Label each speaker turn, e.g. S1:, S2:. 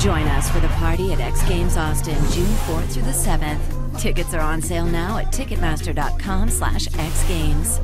S1: Join us for the party at X Games Austin, June 4th through the 7th. Tickets are on sale now at Ticketmaster.com slash X Games.